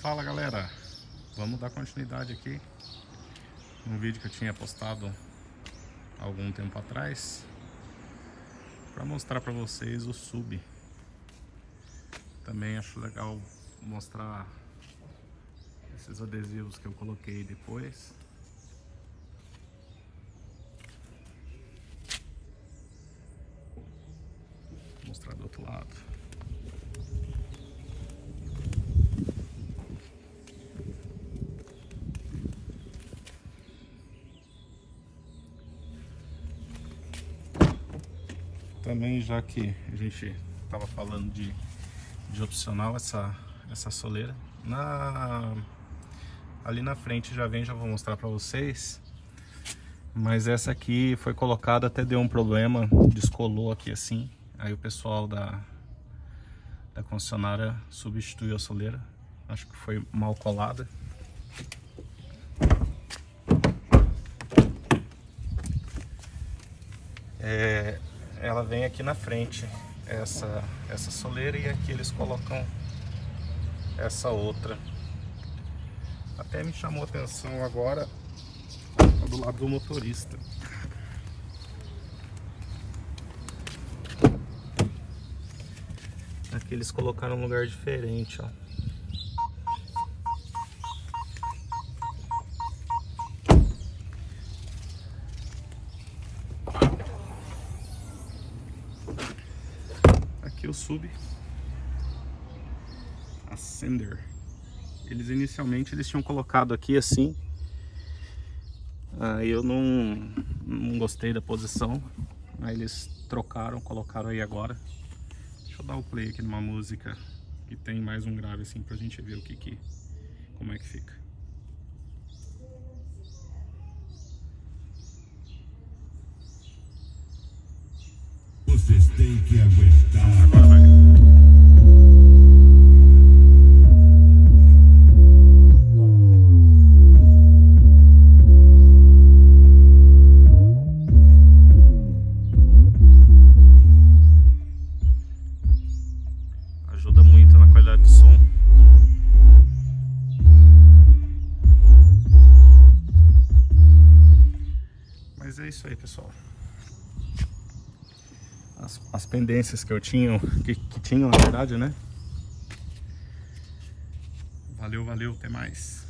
Fala galera, vamos dar continuidade aqui um vídeo que eu tinha postado algum tempo atrás para mostrar para vocês o sub. Também acho legal mostrar esses adesivos que eu coloquei depois. Vou mostrar do outro lado. Também, já que a gente estava falando de, de opcional, essa, essa soleira. Na, ali na frente já vem, já vou mostrar para vocês. Mas essa aqui foi colocada, até deu um problema, descolou aqui assim. Aí o pessoal da, da concessionária substituiu a soleira. Acho que foi mal colada. É, ela vem aqui na frente, essa, essa soleira, e aqui eles colocam essa outra. Até me chamou atenção agora do lado do motorista. Aqui eles colocaram um lugar diferente, ó. Aqui o sub Ascender eles inicialmente eles tinham colocado aqui assim. Aí eu não, não gostei da posição. Aí eles trocaram, colocaram aí agora. Deixa eu dar o play aqui numa música que tem mais um grave assim pra gente ver o que que como é que fica Vocês têm que aguentar. Agora vai. Ajuda muito na qualidade do som. Mas é isso aí, pessoal as, as pendências que eu tinha, que, que tinham na verdade, né? Valeu, valeu, até mais.